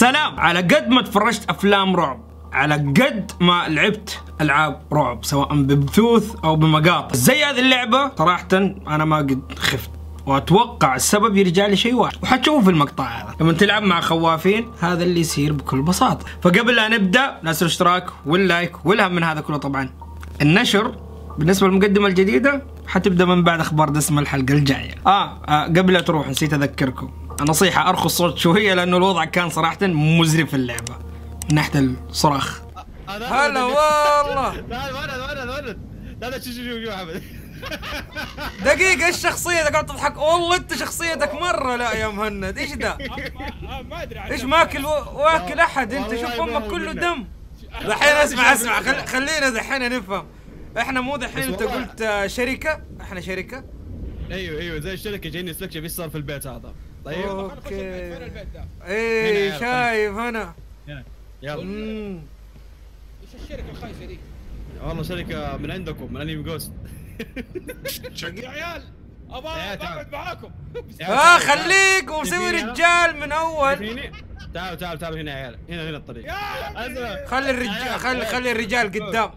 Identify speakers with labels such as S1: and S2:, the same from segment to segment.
S1: سلام. على قد ما تفرجت أفلام رعب على قد ما لعبت ألعاب رعب سواء ببثوث أو بمقاطع. زي هذه اللعبة صراحة أنا ما قد خفت وأتوقع السبب يرجع لي شيء واحد وحتشوفوا في المقطع هذا. لما تلعب مع خوافين هذا اللي يصير بكل بساطة. فقبل لا نبدأ لا الاشتراك واللايك والهم من هذا كله طبعا. النشر بالنسبة للمقدمة الجديدة حتبدأ من بعد أخبار دسم الحلقة الجاية. آه, آه قبل لا تروح نسيت أذكركم. نصيحة ارخوا الصوت شوية لأنه الوضع كان صراحة مزري في اللعبة من ناحية الصراخ. هلا والله.
S2: لا ولد ولد ولد لا لا شوف شوف شوف احمد
S1: دقيقة إيش شخصيتك؟ قاعد تضحك. والله أنت شخصيتك مرة. لا يا مهند إيش ذا؟
S3: ما أدري
S1: إيش ماكل واكل أحد؟ أنت شوف
S2: أمك
S1: كله. دم. دحين اسمع اسمع. خل... خلينا دحين نفهم. إحنا مو دحين
S2: أنت.
S1: قلت شركة. إحنا شركة.
S2: أيوه أيوه زي الشركة جايني سلكشن إيش صار في البيت هذا. طيب. أوكي. يا
S1: شايف أنا
S2: يلا.
S3: إيش الشركة الخايسة دي؟
S2: والله شركة من عندكم من أنمي جوست.
S3: يا عيال
S2: أبغى.
S3: أقعد معاكم.
S1: آه خليك ومسوي رجال من
S2: أول. تعالوا تعالوا تعالوا هنا يا عيال. هنا هنا الطريق.
S1: خلي الرجال خلي خلي الرجال قدام.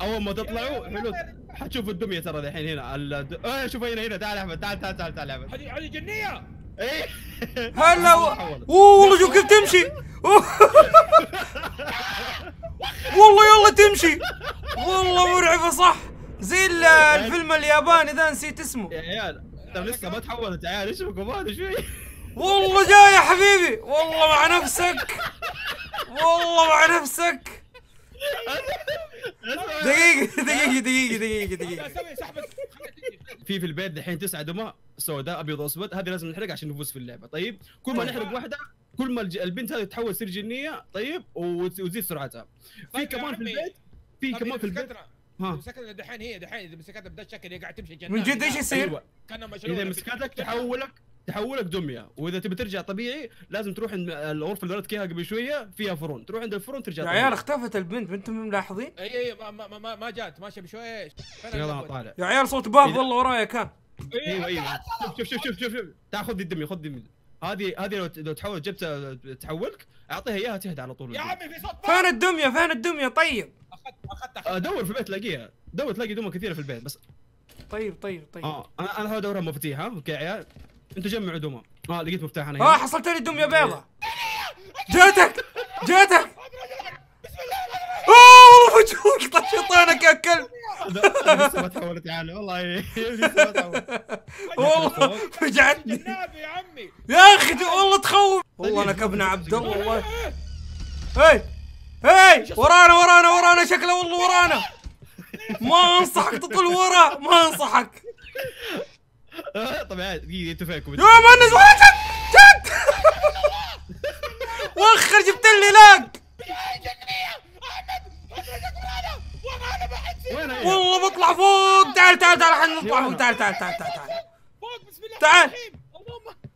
S2: أول ما تطلعوا حلو. حتشوفوا الدمية ترى الحين هنا. الد... آه شوف هنا هنا. تعال يا أحمد تعال تعال تعال تعال يا أحمد.
S3: هذه هذه جنية.
S2: إيه.
S1: هلا و... أوه، والله شوف كيف تمشي. والله يلا تمشي. والله مرعبة صح. زي ال- الفيلم الياباني ذا نسيت اسمه.
S2: يا عيال طب لسه ما تحولت يا عيال. إيش بكم؟ هذا شوي.
S1: والله جاي يا حبيبي. والله مع نفسك. والله مع نفسك. دقيقة دقيقة دقيقة دقيقة دقيقة
S2: في في البيت دحين تسعة دماء سوداء أبيض واسود هذه لازم نحرق عشان نفوز في اللعبة. طيب كل ما نحرق واحدة كل ما البنت هذه تتحول تصير جنية طيب وت- وتزيد سرعتها. في
S3: طيب
S2: كمان في. البيت في كمان في البيت. ها.
S3: ها مسكتها دحين هي دحين إذا مسكتها بهذا الشكل هي قاعد تمشي جنان
S1: من جد إيش يصير؟
S2: إذا مسكتك تحولك تحولك دمية. وإذا تبي ترجع طبيعي لازم تروح عند الغرفة اللي اياها قبل شوية فيها فرن. تروح عند الفرن ترجع
S1: يا. عيال اختفت البنت. أنتم ملاحظين؟
S3: إي إي ما ما ما, ما جات. ماشيه بشويش
S2: يلا؟ طالع.
S1: يا عيال صوت باب والله ورايا كان.
S2: أيوه أيوه شوف شوف شوف شوف شوف. تعال خذ الدمية خذ دي الدمية. هذه هذه لو لو تحول جبت تحولك أعطيها إياها تهدى على طول.
S3: يا عمي في صوت
S1: فين الدمية؟ فين الدمية؟ طيب.
S3: أخذت
S2: أخذت دور في البيت تلاقيها دور تلاقي دمى كثيرة في البيت بس.
S1: طيب طيب طيب.
S2: آه أنا أنا هحاول ادورها مفاتيح ها أوكي يا عيال. أنتوا جمعوا دمى آه لقيت مفتاح
S1: أنا
S2: آه
S1: حصلت لي دمية بيضة. جاتك! جاتك! أوه والله فجوك طلع شيطانك يا كلب.
S2: لسه ما تحولت يا والله
S1: والله فجعتني
S3: يا عمي.
S1: يا أخي والله تخوف. والله أنا كابن عبد الله والله. هي هي ورانا ورانا ورانا شكله والله ورانا. ما أنصحك تطل ورا ما أنصحك.
S2: آه، طب يا عيال دقيقة أنتوا فينكم؟
S1: يا مهندس جد؟ جد! وخر جبت لي لاق
S2: هي؟
S1: والله بطلع فوق! تعال تعال تعال خلينا نطلع فوق. تعال تعال تعال تعال تعال.
S3: فوق بسم الله
S1: تعال.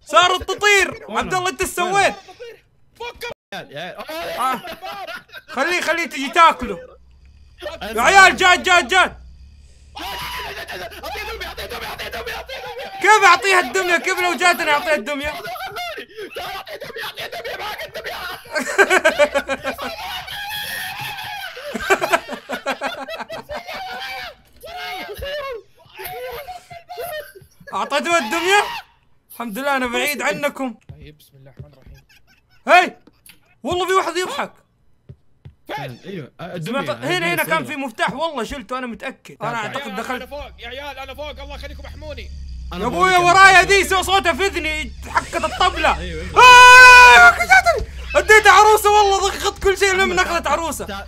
S1: صارت تطير عبد الله انت إيش سويت؟
S3: تطير. فوق
S2: يا عيال يا عيال
S1: آه. خليه خليه تجي تاكله. يا عيال جاد جاد جاد. كيف أعطيها الدمية؟ كيف لو جاتني
S2: أعطيها الدمية؟
S1: اعطيته الدمية؟ الحمد لله أنا بعيد عنكم.
S3: طيب بسم الله الرحمن الرحيم.
S1: هي والله في واحد يضحك.
S2: إيوه
S1: سمعت هنا هنا كان في مفتاح والله شلته أنا متأكد. أنا
S3: يا
S1: أعتقد
S3: عيال أنا
S1: دخلت
S3: فوق يا عيال أنا فوق الله يخليكم احموني
S1: يا أبويا ورايا سوى صوتها في اذني حكت الطبلة.
S2: أيوه أيوه.
S1: آه، اديتها عروسة والله ضغط كل شيء لما اخذت
S2: عروسة.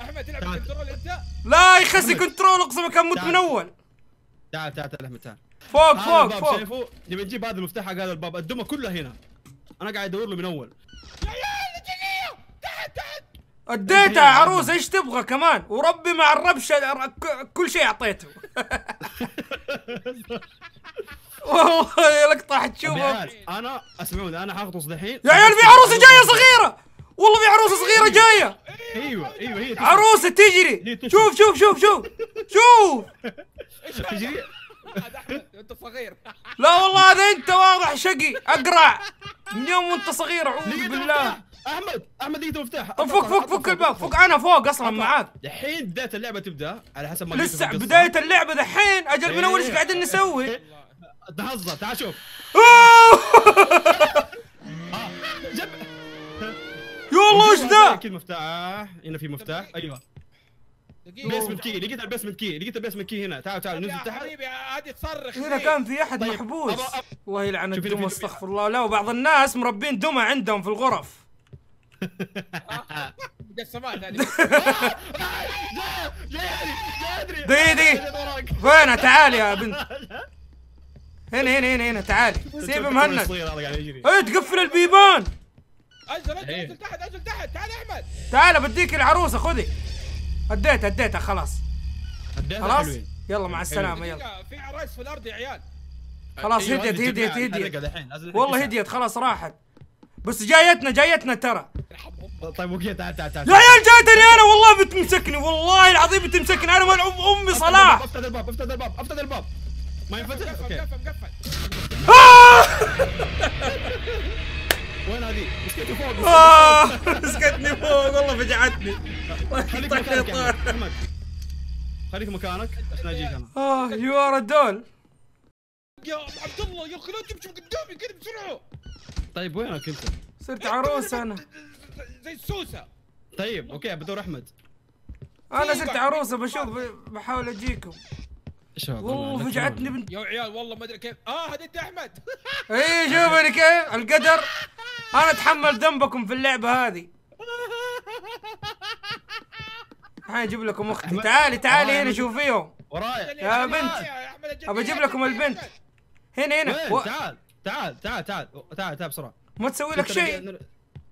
S3: أحمد تلعب. control أنت؟
S1: لا يخسي control أقسم كان مت. من أول.
S2: تعال تعال تعال أحمد تعال.
S1: فوق فوق فوق.
S2: شايفه؟ نبي نجيب هذا المفتاح حق هذا الباب. الدمى كلها هنا. أنا قاعد أدور له من أول.
S3: يا
S1: اديتها عروسه إيش تبغى كمان؟ وربي مع الربشة كل شيء أعطيته. والله يا
S2: لقطة
S1: حتشوفها
S2: عيال أنا اسمعوني أنا حاغطس دحين
S1: يا عيال في عروسة جاية صغيرة. والله في عروسة صغيرة جاية.
S2: أيوه أيوه هي. عروسة
S1: تجري. شوف شوف شوف شوف شوف؟
S2: تجري.
S3: أنت صغير.
S1: لا والله هذا أنت واضح شقي أقرع. من يوم وأنت صغير
S2: أعوذ
S1: بالله.
S2: أحمد أحمد لقيت المفتاح
S1: طب فك فك فك الباب فك أنا فوق أصلا معاك.
S2: الحين بداية اللعبة تبدأ على حسب ما
S1: لسه. بداية اللعبة دحين. أجل من أول إيش
S2: إيه.
S1: قاعدين نسوي؟
S2: تهزر. تعال شوف.
S1: يا الله وش ذا؟
S2: أكيد مفتاح. هنا في مفتاح.
S3: أيوه.
S2: basement key لقيت ال basement key لقيت ال basement key هنا. تعال تعال
S3: يا
S2: نزل تحت.
S3: حبيبي هذه تصرخ
S1: هنا. كان في أحد
S2: طيب،
S1: محبوس. الله يلعن
S2: شوف هنا
S1: الدم
S2: في-
S1: أستغفر الله لا وبعض الناس مربين دمى عندهم في الغرف.
S3: مجسمات هذه
S2: ادري
S1: دقيقة دقيقة. فينها تعالي يا بنت. هنا هنا هنا هنا. تعالي سيب مهند. إيه تقفل البيبان.
S3: أنزل أنزل
S2: إيه.
S3: أنزل تحت أنزل تحت. تعال يا أحمد.
S1: تعال بديك العروسة خذي. أديتها أديتها خلاص؟ خلاص. يلا مع السلامة يلا.
S3: في عرايس في الأرض يا عيال.
S1: خلاص
S2: أيوة،
S1: هديت هديت هديت. والله. هديت خلاص راحت. بس جايتنا جايتنا ترى.
S2: طيب okay تعال تعال تعال.
S1: يا عيال جاتني أنا والله بتمسكني والله العظيم بتمسكني. أنا ملعوب أمي صلاح.
S2: افتح الباب افتح الباب افتح الباب. ما ينفتح
S3: مقفل
S2: okay
S3: مقفل مقفل
S1: آه!
S2: وين هذه؟ مسكته فوق
S1: آه! مسكتني فوق والله فجعتني.
S2: خليك مكانك. احمد خليك مكانك عشان اجيك أنا.
S1: آه you are doll
S3: يا عبد الله يا أخي لا تمشي قدامي كذا بسرعة.
S2: طيب وينك انت؟
S1: صرت عروس أنا.
S3: زي السوسه
S2: طيب okay بدور أحمد.
S1: أنا صرت عروسه بشوف بحاول أجيكم.
S2: إيش هذا؟
S1: والله فجعتني بنت.
S3: يا عيال والله ما أدري كيف. آه هذا انت أحمد.
S1: اي شوفني كيف القدر. أنا أتحمل ذنبكم في اللعبة هذه. هاي أجيب لكم
S2: أختي.
S1: تعالي تعالي هنا. شوفيهم.
S2: ورايا.
S1: يا بنت. ابى
S3: أجيب
S1: لكم. البنت. هنا هنا؟ و...
S2: تعال. تعال تعال تعال تعال تعال بسرعة.
S1: ما تسوي لك شيء.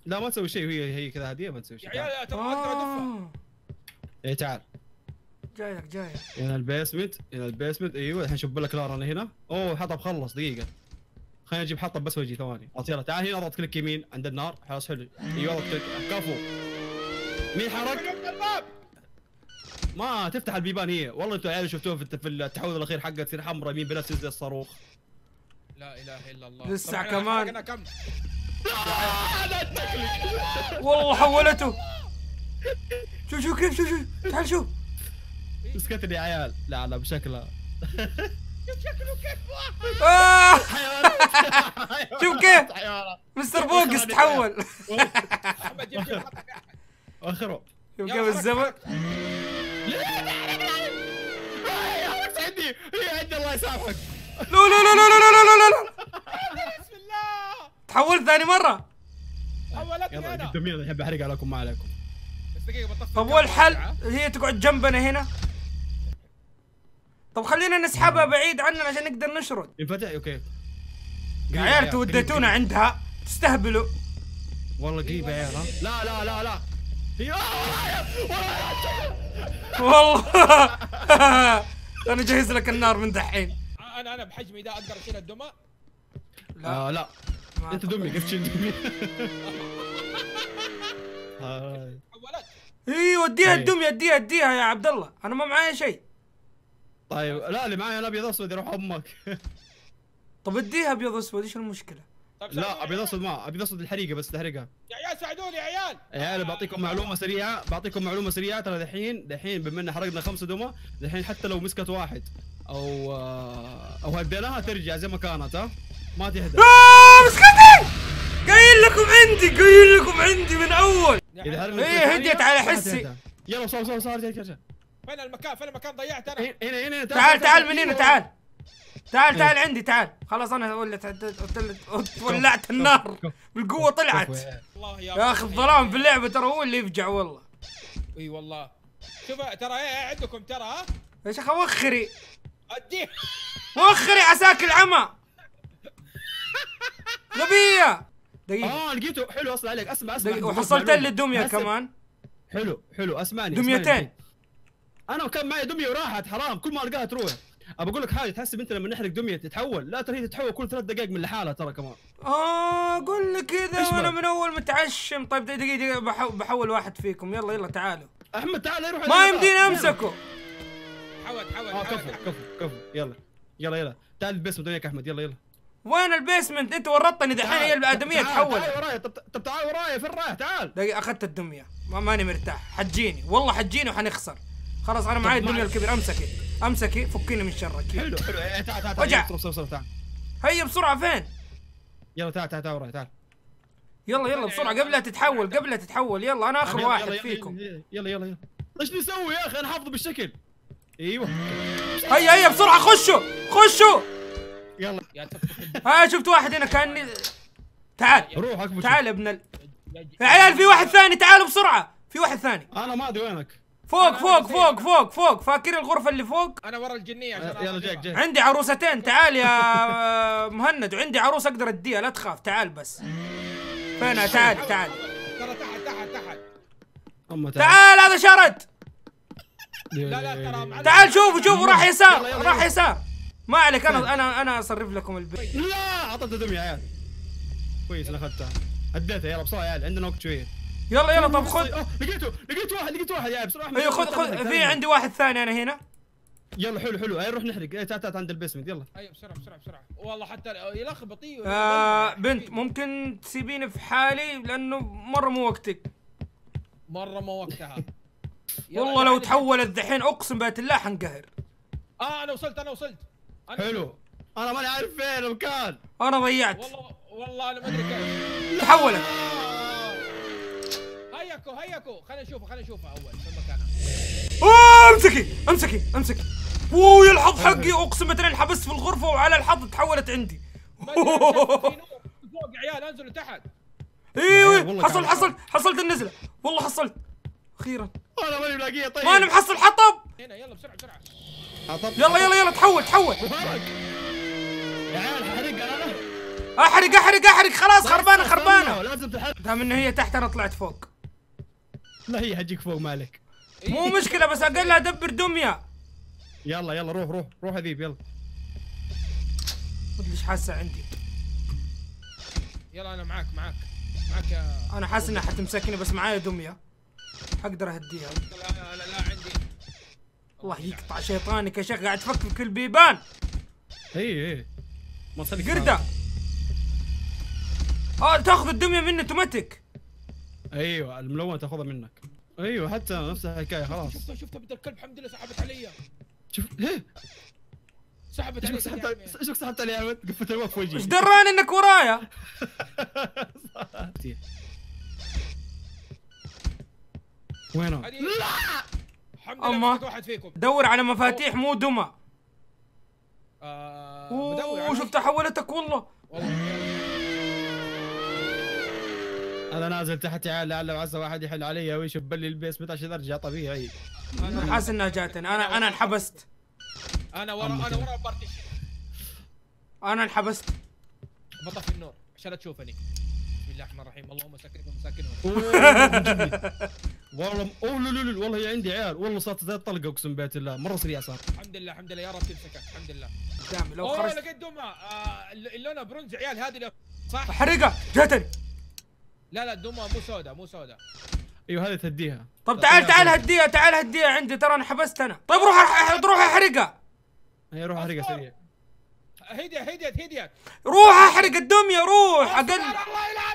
S2: لا ما تسوي شيء هي هي كذا هدية ما تسوي
S3: يا
S2: شيء تعال.
S3: عيال ترى أقدر ادفها
S1: آه.
S2: إيه تعال.
S1: جايك جايك
S2: هنا ال basement هنا ال basement. أيوه الحين شوف لك لار أنا هنا. أوه حطب خلص دقيقة. خليني أجيب حطب بس وأجي ثواني. يلا تعال هنا أضغط click يمين عند النار. خلاص حلو. أيوه أضغط click. كفو. مين حرك؟
S3: قفل الباب
S2: ما تفتح البيبان هي. والله أنتوا عيال شفتوها في في التحول الأخير حقها تصير حمراء يمين بنفس زي الصاروخ.
S3: لا اله الا الله
S1: لسه كمان.
S3: كم
S1: والله حولته شوف شوف كيف شوف شوف تعال شوف
S2: مسكتني يا عيال لا لا بشكلها
S3: شكله كيف واحد
S1: آه
S2: حيوانات
S1: شوف كيف مستر بوقس تحول.
S2: اخره
S1: شوف كيف الزمن
S3: حرك.
S2: عندي هي عندي الله يسامحك
S1: لا لا لا لا لا لا لا لا لا
S3: بسم الله.
S1: تحولت ثاني مرة.
S3: حولتني أنا.
S2: قدامي أنا احب أحرق عليكم ما عليكم.
S3: بس دقيقة بطفي
S1: طب والحل. هي تقعد جنبنا هنا. طب خلينا نسحبها بعيد عننا عشان نقدر نشرد.
S2: ينفتح أوكي.
S1: يا عيال توديتونا عندها. تستهبلوا.
S2: والله قريب يا عيال لا لا لا لا.
S1: والله. أنا جهز لك النار من دحين.
S3: أنا أنا بحجمي ده أقدر أشيل الدمى؟
S2: آه لا. أنت دمي كيف تشيل دمي؟ هاي.
S3: حولت
S1: إي وديها
S2: أي.
S1: الدمية اديها اديها يا عبد الله. أنا ما معايا شيء.
S2: طيب لا اللي معايا أنا ابيض اسود يروح أمك.
S1: طب اديها أبيض اسود إيش المشكلة؟
S3: ساعدوني
S2: لا ابيض اسود ما ابيض اسود الحريقة بس تحرقها
S3: يا عيال ساعدوني يا عيال.
S2: يا عيال بعطيكم معلومة سريعة بعطيكم معلومة سريعة. ترى دحين دحين بما إن حرقنا خمسه دمى دحين حتى لو مسكت واحد أو آه، أو هديناها ترجع زي ما كانت ها؟ ما تهدى.
S1: مسكتي قايل لكم عندي قايل لكم عندي من
S2: أول. حرقنا
S1: إيه، هديت على حسي.
S2: يلا صار صار صار
S3: فين المكان؟ فين المكان؟ ضيعت أنا.
S2: هنا هنا
S1: تعال تعال من هنا تعال. تعال تعال عندي تعال. خلاص أنا ولت ولعت النار. بالقوة طلعت.
S3: يا
S1: أخي الظلام في اللعبة ترى هو اللي يفجع والله.
S3: إي والله. شوف ترى إيه عندكم ترى ها؟
S1: يا شيخ وخري.
S3: اديه
S1: وخري عساك العمى غبية دقيقة.
S2: آه لقيته. حلو أصلا عليك. أسمع
S1: أسمع. وحصلت لي الدمية كمان.
S2: حلو حلو. أسمعني
S1: دميتين.
S2: أنا كان معي دمية وراحت حرام. كل ما ألقاها تروح. أبى أقول لك حاجة تحسب انت لما نحرق دمية تتحول. لا ترى هي تتحول كل ثلاث دقائق من لحالها ترى كمان.
S1: آه قول لي كذا
S2: وأنا؟
S1: من أول متعشم. طيب دقيقة دقيقة بحو- بحول واحد فيكم. يلا يلا تعالوا.
S2: أحمد تعال يروح
S1: ما يمديني أمسكه.
S3: حول حول آه
S2: كفو كفو كفو. يلا. يلا يلا. تعال ال basement وياك أحمد. يلا يلا.
S1: وين ال basement؟ أنت ورطتني دحين. هي الادميه
S2: تعال
S1: تحولت.
S2: وراي طب طب تعال وراي فين رايح؟ تعال.
S1: دقيقة أخذت الدمية. ما ماني مرتاح. حتجيني والله حتجيني وحنخسر. خلاص أنا معي الدمية الكبيرة. أمسكي. أمسكي. فكيني من شرك.
S2: حلو حلو. تعال تعال. تعال تعال. تعال تعال.
S1: هيا بسرعة فين؟
S2: يلا تعال تعال تعال وراي تعال.
S1: يلا يلا بسرعة. قبل لا تتحول قبل لا تتحول. يلا أنا
S2: آخر
S1: واحد فيكم.
S2: يلا يلا يلا إيش نسوي يا أخي؟ أنا حافظه بالشكل. إيوه.
S1: هيا هيا بسرعة. خشوا خشوا.
S2: يلا.
S1: ها شفت واحد هنا كاني تعال.
S2: روح
S1: تعال يا ابن ال... يا عيال في واحد ثاني. تعالوا بسرعة. في واحد ثاني.
S2: أنا ما أدري وينك.
S1: فوق فوق فوق فوق فوق. فاكر الغرفة اللي فوق؟
S3: أنا ورا الجنية عشان
S2: يلا جاك جاك.
S1: عندي عروستين. تعال يا مهند وعندي عروس أقدر أديها. لا تخاف تعال بس. فينها تعال تعال.
S3: ترى تحت تحت تحت.
S2: أما
S1: تعال. هذا شرد.
S3: لا لا ترى.
S1: تعال شوفوا شوفوا راح يسار راح. يسار. ما عليك أنا أنا أنا أصرف لكم البيت.
S2: لا أعطيته دم يا عيال. كويس أنا أخذتها. هديتها يلا بسرعة يا عيال. عندنا وقت شوية.
S1: يلا يلا طب خذ.
S2: أوه، لقيته لقيت واحد لقيت واحد يا عيال بسرعة.
S1: أيوه خذ خذ. في. عندي واحد ثاني أنا هنا.
S2: يلا حلو حلو. هاي نروح نحرق. تعال تعال عند البيسمنت. يلا.
S3: أيوه بسرعة بسرعة بسرعة. والله حتى يا أخي بطيء.
S1: آه بنت ممكن تسيبيني في حالي؟ لأنه مرة مو وقتك.
S3: مرة ما وقتها.
S1: والله لو. تحولت دحين أقسم بالله حنقهر
S3: آه أنا وصلت أنا وصلت. أنا
S2: حلو. أنا ماني عارف فين المكان.
S1: أنا ضيعت.
S3: والله والله أنا ما أدري كيف.
S1: تحولت.
S3: هيكو هيكو خلينا نشوفه خلينا نشوفه أول. في مكانه
S1: آه، امسكي امسكي امسكي. أوه يا الحظ حقي. أقسم بالله انحبست في الغرفة وعلى الحظ تحولت عندي.
S3: فوق يا عيال انزلوا تحت.
S1: أيوه
S2: والله
S1: حصل. حصل حصلت النزلة. والله حصلت. أخيرا.
S2: أنا ماني ملاقيه طيب.
S1: ماني محصل حطب.
S3: هنا يلا بسرعة بسرعة.
S2: عطب.
S1: يلا يلا يلا تحول تحول.
S2: يا عيال حرق أنا
S1: أحرق. أحرق أحرق خلاص خربانة خربانة.
S2: لازم تحرق.
S1: دام إنه هي تحت أنا طلعت فوق.
S2: لا هي حجيك فوق مالك.
S1: مو مشكلة بس اقلها ادبر دمية.
S2: يلا يلا روح روح روح هذيب يلا.
S1: مدري إيش حاسة عندي.
S3: يلا أنا معاك معاك معاك يا
S1: أنا حاسس إنها حتمسكني بس معايا دمية. حقدر أهديها.
S3: لا لا لا, لا عندي.
S1: الله يقطع شيطانك يا شيخ قاعد تفكك البيبان
S2: إي إي. ما تصدق
S1: قردة. آه تأخذ الدمية مني أوتوماتيك.
S2: أيوه الملونه تاخذها منك. أيوه حتى نفس الحكاية خلاص.
S3: شفته شفته بنت الكلب؟ الحمد لله سحبت علي.
S2: شوف إيه؟
S3: سحبت
S2: إيش
S3: علي
S2: بك سحبت
S3: قدامي.
S2: إيش بك سحبت علي يا قفلت الوقت في
S1: إيش
S2: وجهي
S1: دراني إنك ورايا؟
S2: وينه؟ لا!
S3: الحمد لله واحد فيكم.
S1: دور على مفاتيح مو دمى.
S3: آه بدور
S1: اوه
S3: على-
S1: شفتها حولتك والله.
S2: أنا نازل تحت يا عيال لعل وعسى واحد يحل علي ويشب لي البيسمنت عشان ارجع طبيعي.
S1: أنا حاسس إنها جاتني. أنا أنا انحبست.
S3: أنا ورا أنا ورا ال
S1: partition أنا انحبست.
S3: بطفي النور عشان لا تشوفني. بسم الله الرحمن الرحيم. اللهم سكنكم مساكنهم
S2: والله أوه لا لا لا والله هي عندي عيال. والله صارت زي الطلقة أقسم بالله مرة سريع صار
S3: الحمد لله الحمد لله. يا رب تمسكك الحمد لله.
S1: قدامي لو
S3: أوه
S1: خرجت.
S3: لقيت دمى آه اللي لونها برونز عيال هذه لو- صح؟
S1: احرقها جاتني.
S3: لا لا الدمى مو سوداء مو سوداء.
S2: أيوه هذه تهديها.
S1: طب تعال تعال هديها تعال هديها عندي ترى انحبست أنا. طيب روح روح أحرقها.
S2: هي روح أحرقها سريع.
S3: هديت هديت هديت.
S1: روح أحرق الدميه روح أقل.
S3: سبحان الله لا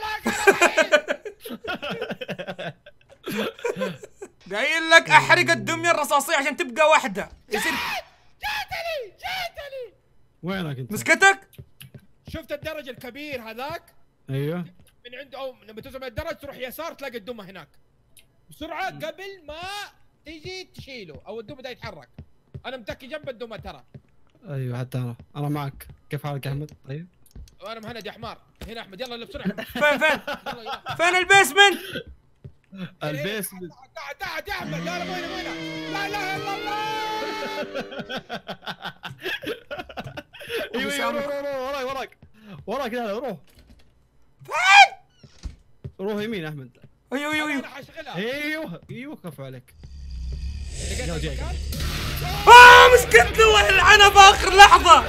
S3: لا
S1: قايل لك أحرق الدميه الرصاصية عشان تبقى واحدة. يصير
S3: جاتني جاتني
S2: وينك أنت؟
S1: مسكتك؟
S3: شفت الدرج الكبير هذاك؟
S2: أيوه.
S3: من عند أو لما توصل من الدرج تروح يسار تلاقي الدمى هناك. بسرعة قبل ما تيجي تشيله أو الدمى ده يتحرك. أنا متكي جنب الدمى ترى.
S2: أيوه حتى أنا. أنا معك. كيف حالك يا أحمد؟ طيب.
S3: وأنا مهند يا حمار. هنا أحمد يلا بسرعة.
S1: فين فين؟
S3: فين ال
S1: basement؟ ال
S2: base
S3: تحت تحت يا أحمد. لا لا مو هنا لا اله إلا الله.
S2: إيوه إيوه روح روح روح وراك وراك. وراك لا لا روح روح يمين
S1: أحمد. أيوه
S3: أيوه أيوه.
S2: أيوه أيوه كفو عليك؟
S1: آه مسكتني الله يلعنها في آخر لحظة.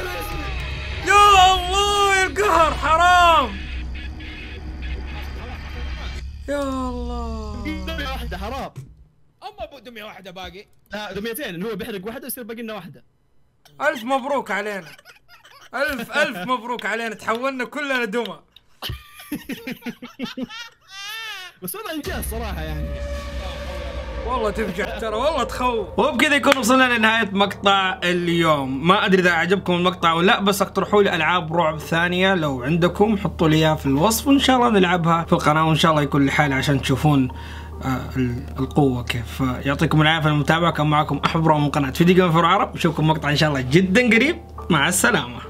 S1: يا الله يا القهر حرام. يا الله.
S2: دمية واحدة حرام.
S3: أما ابو دمية واحدة باقي.
S2: لا دميتين. هو بيحرق واحدة يصير باقي لنا واحدة.
S1: ألف مبروك علينا. ألف ألف مبروك علينا. تحولنا كلنا دمى
S2: بس والله إنجاز صراحة يعني.
S1: والله تفجع ترى والله تخوف. وبكذا يكون وصلنا لنهاية مقطع اليوم. ما أدري إذا عجبكم المقطع ولا لأ بس اقترحوا لي ألعاب رعب ثانية لو عندكم. حطوا لي إياها في الوصف وإن شاء الله نلعبها في القناة وإن شاء الله يكون لحالي عشان تشوفون آه ال- القوة كيف. يعطيكم العافية المتابعة. كان معكم أحمد من قناة فيديو جيم فور عرب. نشوفكم مقطع إن شاء الله جدا قريب. مع السلامة.